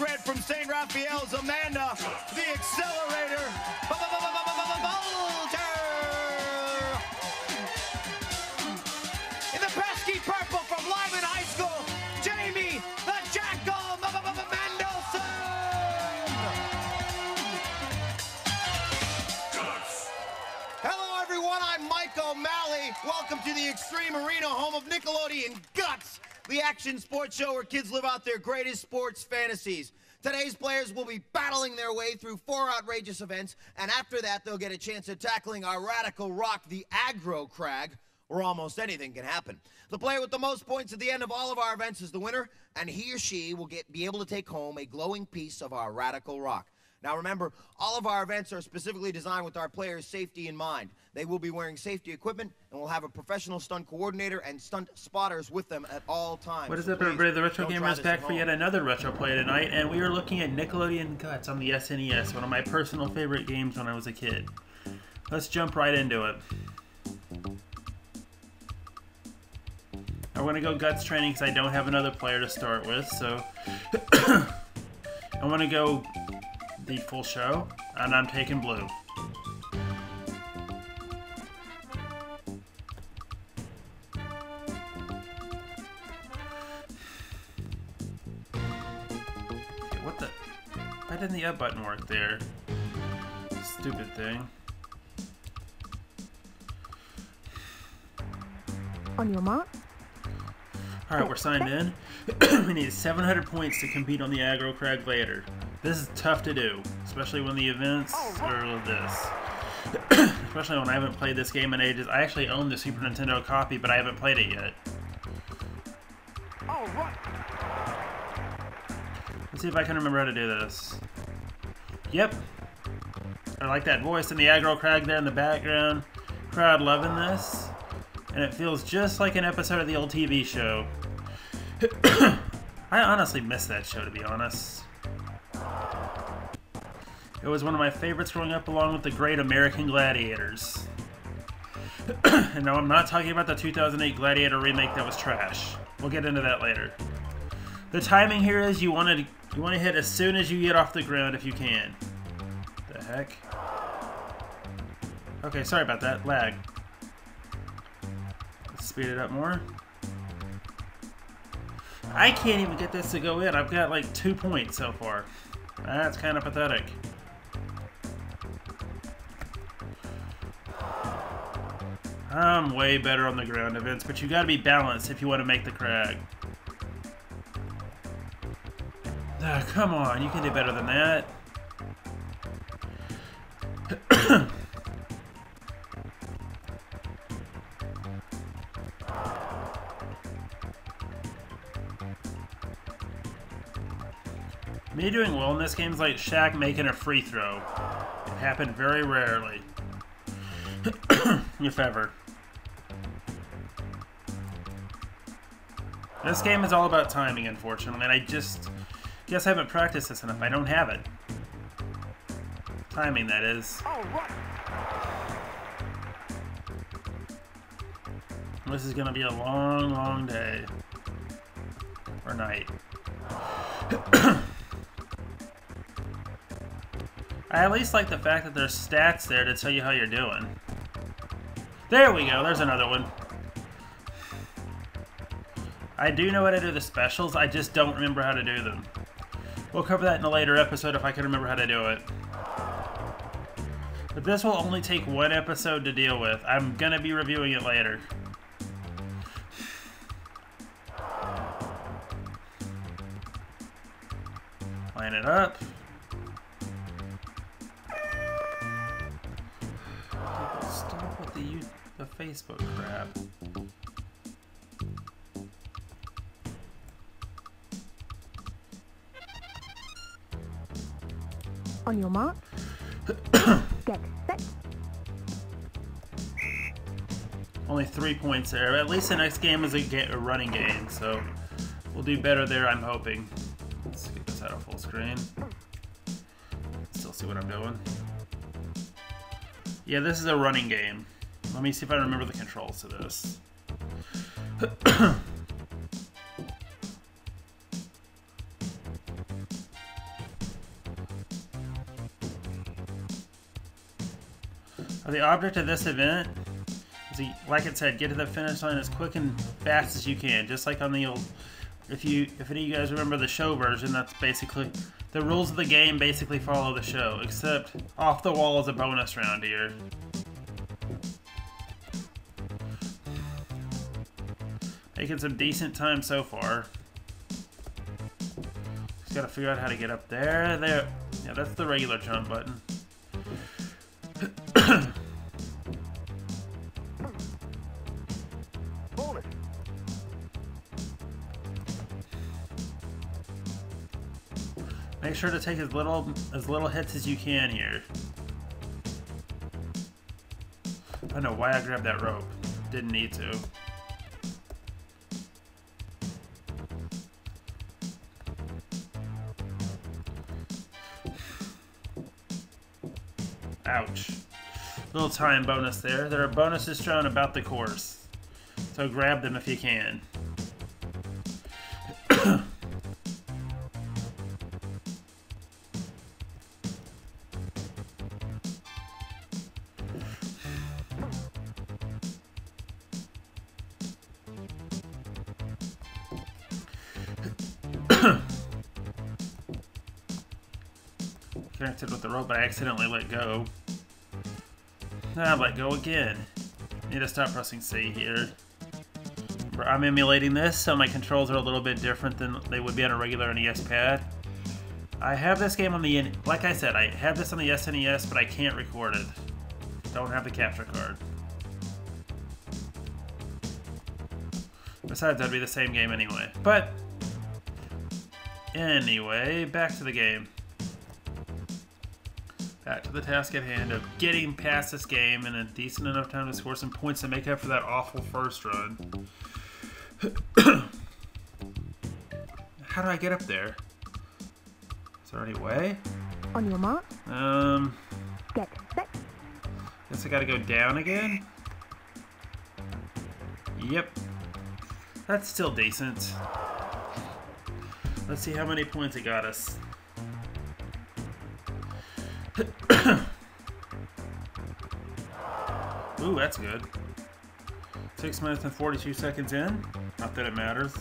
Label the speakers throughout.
Speaker 1: Red from St. Raphael's, Amanda, the accelerator, Vulture. In the pesky purple from Lyman High School, Jamie, the Jackal, Mendelson. Hello, everyone. I'm Mike O'Malley. Welcome to the Extreme Arena, home of Nickelodeon Guts, the action sports show where kids live out their greatest sports fantasies. Today's players will be battling their way through four outrageous events, and after that, they'll get a chance at tackling our radical rock, the aggro crag, where almost anything can happen. The player with the most points at the end of all of our events is the winner, and he or she will get be able to take home a glowing piece of our radical rock. Now remember, all of our events are specifically designed with our players' safety in mind. They will be wearing safety equipment and will have a professional stunt coordinator and stunt spotters with them at all times.
Speaker 2: What is
Speaker 1: So
Speaker 2: up, everybody? The Retro Gamer is back for yet another Retro Play tonight, and we are looking at Nickelodeon Guts on the SNES, one of my personal favorite games when I was a kid. Let's jump right into it. I want to go Guts training because I don't have another player to start with, so I'm gonna go the full show, and I'm taking blue. The up button work there? Stupid thing.
Speaker 3: On your mark.
Speaker 2: Alright, we're signed in. we need 700 points to compete on the aggro crag later. This is tough to do, especially when the events are this. especially when I haven't played this game in ages. I actually own the Super Nintendo copy, but I haven't played it yet.
Speaker 3: All right.
Speaker 2: Let's see if I can remember how to do this. Yep. I like that voice and the aggro crag there in the background. Crowd loving this. And it feels just like an episode of the old TV show. I honestly miss that show, to be honest. It was one of my favorites growing up, along with the Great American Gladiators. and no, I'm not talking about the 2008 Gladiator remake that was trash. We'll get into that later. The timing here is you want to you want to hit as soon as you get off the ground if you can. The heck? Okay, sorry about that lag. Let's speed it up more. I can't even get this to go in. I've got like two points so far. That's kind of pathetic. I'm way better on the ground events, but you gotta be balanced if you want to make the crag. Come on, you can do better than that. Me doing well in this game is like Shaq making a free throw. It happened very rarely. if ever. This game is all about timing, unfortunately, and I just guess I haven't practiced this enough. I don't have it. Timing, that is. This is gonna be a long, long day. Or night. I at least like the fact that there's stats there to tell you how you're doing. There we go, there's another one. I do know how to do the specials, I just don't remember how to do them. We'll cover that in a later episode if I can remember how to do it. But this will only take one episode to deal with. I'm gonna be reviewing it later. Line it up. Stop with the, the Facebook crap.
Speaker 3: On your mark. Get set.
Speaker 2: Only three points there. At least the next game is a, a running game, so we'll do better there, I'm hoping. Let's get this out of full screen. Still see what I'm doing. Yeah, this is a running game. Let me see if I remember the controls to this. the object of this event is, like it said, get to the finish line as quick and fast as you can, just like on the old. If you, if any of you guys remember the show version, that's basically the rules of the game. Basically follow the show, except off the wall is a bonus round here. Making some decent time so far. Just gotta figure out how to get up there. There. Yeah, that's the regular jump button. Sure to take as little as little hits as you can here. I don't know why I grabbed that rope. Didn't need to. Ouch. Little time bonus there. There are bonuses thrown about the course. So grab them if you can. Connected with the rope, but I accidentally let go. Ah, let go again. Need to stop pressing C here. I'm emulating this, so my controls are a little bit different than they would be on a regular NES pad. I have this game on the, like I said, I have this on the SNES, but I can't record it. Don't have the capture card. Besides, that'd be the same game anyway. But, anyway, back to the game. Back to the task at hand of getting past this game in a decent enough time to score some points to make up for that awful first run. How do I get up there? Is there any way?
Speaker 3: On your mark.
Speaker 2: Um.
Speaker 3: Get set.
Speaker 2: Guess I gotta go down again? Yep. That's still decent. Let's see how many points it got us. Ooh, that's good. 6 minutes and 42 seconds in. Not that it matters.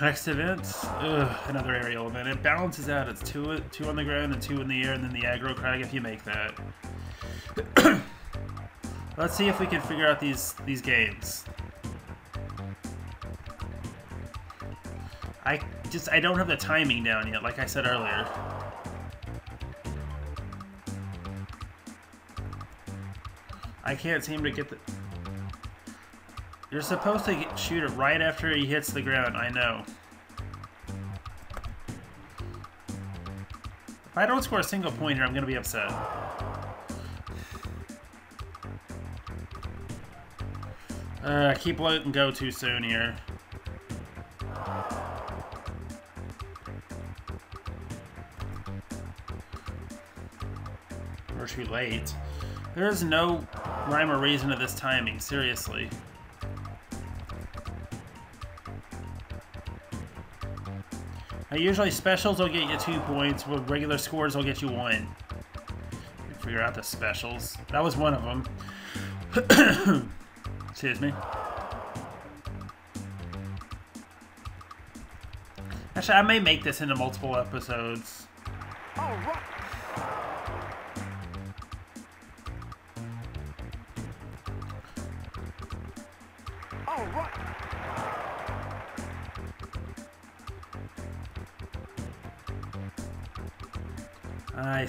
Speaker 2: Next event, ugh, another aerial event. It balances out. It's two, two on the ground and two in the air, and then the aggro crag if you make that. Let's see if we can figure out these these games. I just I don't have the timing down yet, like I said earlier. I can't seem to get the... You're supposed to get, shoot it right after he hits the ground, I know. If I don't score a single point here, I'm going to be upset. Uh, keep letting go too soon here. We're too late. There is no rhyme or reason to this timing, seriously. Now, usually specials will get you two points, but regular scores will get you one. Figure out the specials. That was one of them. Excuse me. Actually, I may make this into multiple episodes.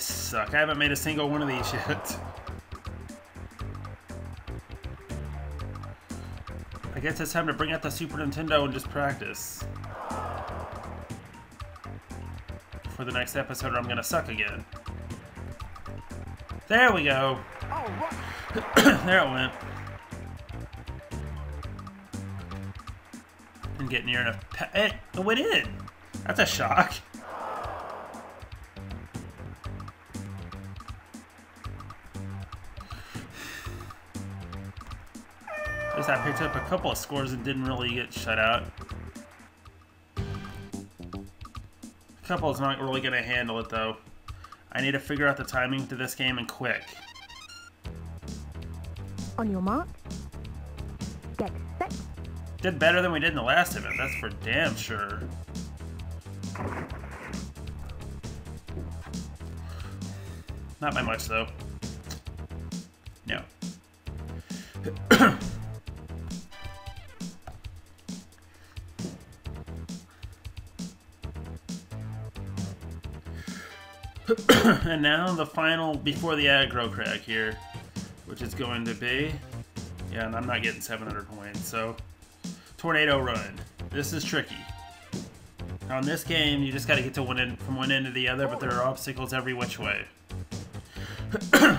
Speaker 2: Suck. I haven't made a single one of these yet. I guess it's time to bring out the Super Nintendo and just practice. For the next episode I'm gonna suck again. There we go. There it went. Didn't get near enough. Pa- eh, oh, It, it went in. That's a shock. I picked up a couple of scores and didn't really get shut out. A couple is not really going to handle it though. I need to figure out the timing to this game and quick.
Speaker 3: On your mark. Get set.
Speaker 2: Did better than we did in the last event, that's for damn sure. Not by much, though. No. and now the final before the aggro crag here, which is going to be. Yeah, and I'm not getting 700 points, so. Tornado Run. This is tricky. Now in this game, you just got to get to one end from one end to the other, but there are obstacles every which way.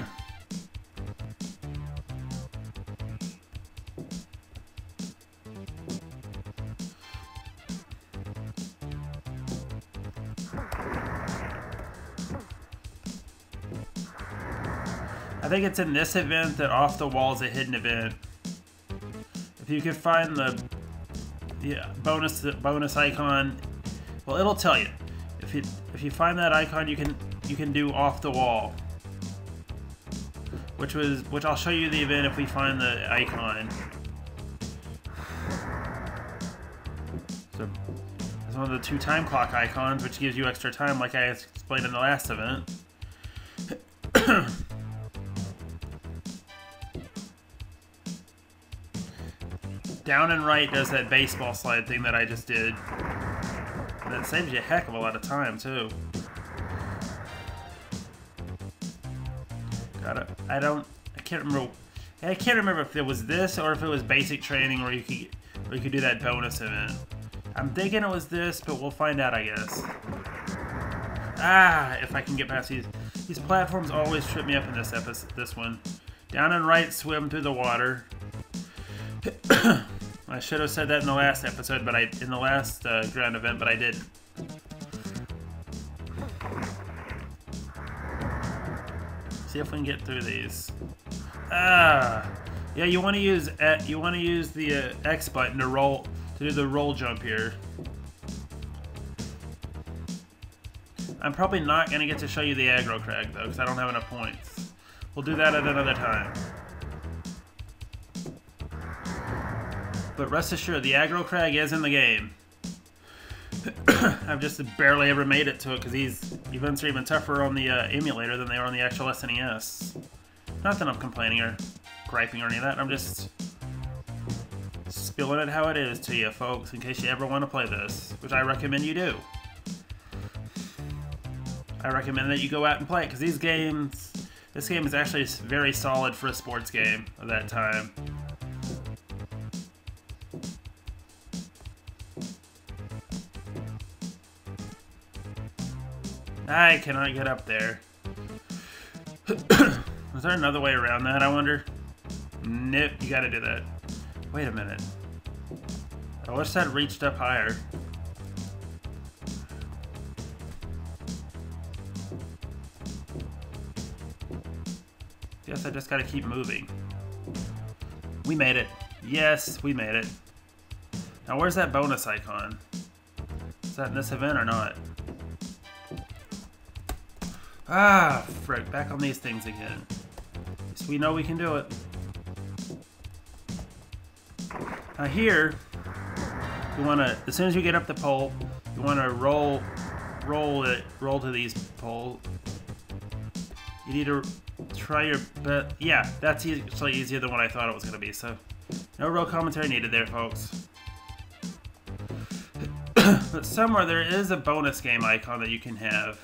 Speaker 2: think it's in this event that off the wall is a hidden event. If you can find the yeah, bonus the bonus icon, well, it'll tell you. If you if you find that icon, you can you can do off the wall, which was which I'll show you the event if we find the icon. So it's one of the two time clock icons, which gives you extra time, like I explained in the last event. Down and right does that baseball slide thing that I just did. That saves you a heck of a lot of time, too. Got it. I don't... I can't remember... I can't remember if it was this or if it was basic training where you could, where you could do that bonus event. I'm thinking it was this, but we'll find out, I guess. Ah, if I can get past these... These platforms always trip me up in this episode, this one. Down and right, swim through the water. I should have said that in the last episode, but I in the last uh, ground event, but I didn't. See if we can get through these. Ah, yeah. You want to use uh, you want to use the uh, X button to roll to do the roll jump here. I'm probably not gonna get to show you the aggro crag though, because I don't have enough points. We'll do that at another time. But rest assured, the aggro crag is in the game. I've just barely ever made it to it because these events are even tougher on the uh, emulator than they are on the actual SNES. Not that I'm complaining or griping or any of that. I'm just spilling it how it is to you, folks, in case you ever want to play this, which I recommend you do. I recommend that you go out and play it because these games, this game is actually very solid for a sports game of that time. I cannot get up there. Is there another way around that, I wonder? Nope, you gotta do that. Wait a minute. I wish that reached up higher. Guess I just gotta keep moving. We made it. Yes, we made it. Now where's that bonus icon? Is that in this event or not? Ah, frick, back on these things again. So we know we can do it. Now here, you want to, as soon as you get up the pole, you want to roll, roll it, roll to these poles. You need to try your best. Yeah, that's actually easier than what I thought it was going to be, so no real commentary needed there, folks. but somewhere there is a bonus game icon that you can have.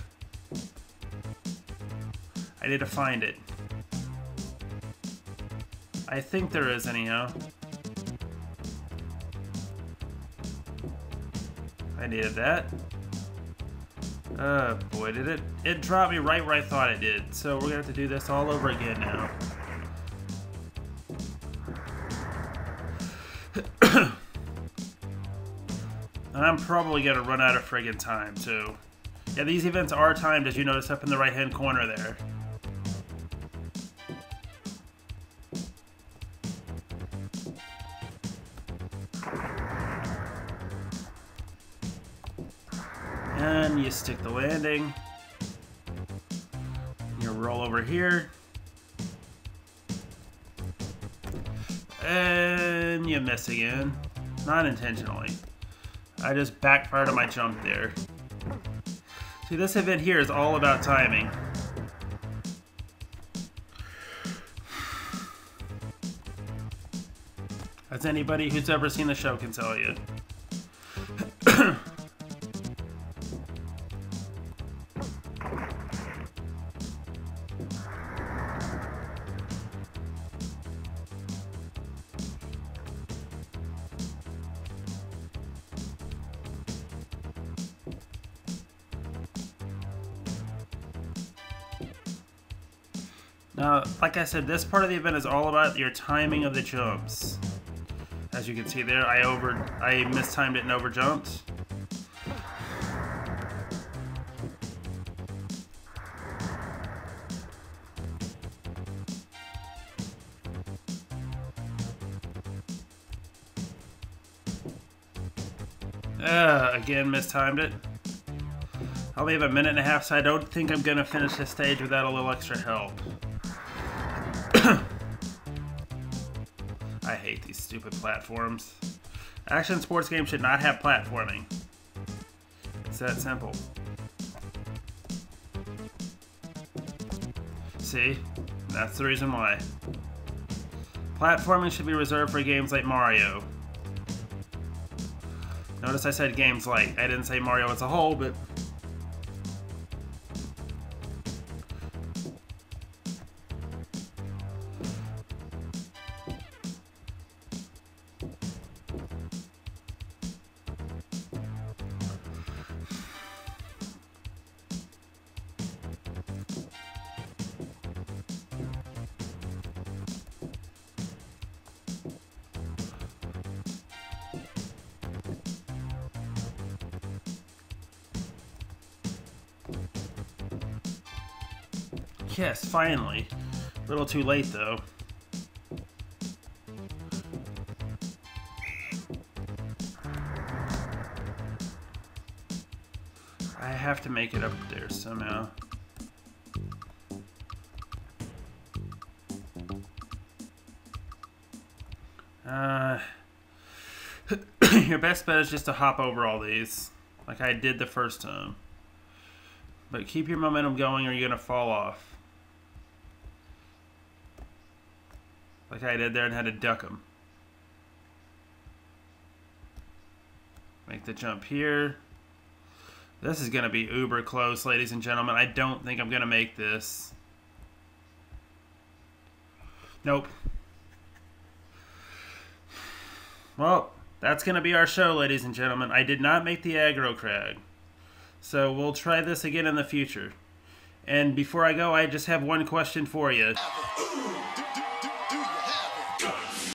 Speaker 2: I need to find it. I think there is, anyhow. I needed that. Oh boy, did it it dropped me right where I thought it did. So we're gonna have to do this all over again now. and I'm probably gonna run out of friggin' time too. Yeah, these events are timed as you notice up in the right hand corner there. And you stick the landing. You roll over here. And you miss again. Not intentionally. I just backfired on my jump there. See, this event here is all about timing. As anybody who's ever seen the show can tell you. Now, like I said, this part of the event is all about your timing of the jumps. You can see there, I over I mistimed it and overjumped. Uh, again, mistimed it. I only have a minute and a half, so I don't think I'm gonna finish this stage without a little extra help. Stupid platforms. Action sports games should not have platforming. It's that simple. See? That's the reason why. Platforming should be reserved for games like Mario. Notice I said games like. I didn't say Mario as a whole, but Yes, finally. A little too late, though. I have to make it up there somehow. Uh, your best bet is just to hop over all these, like I did the first time. But keep your momentum going or you're going to fall off. Like I did there and had to duck them. Make the jump here. This is going to be uber close, ladies and gentlemen. I don't think I'm going to make this. Nope. Well, that's going to be our show, ladies and gentlemen. I did not make the aggro crag. So we'll try this again in the future. And before I go, I just have one question for you.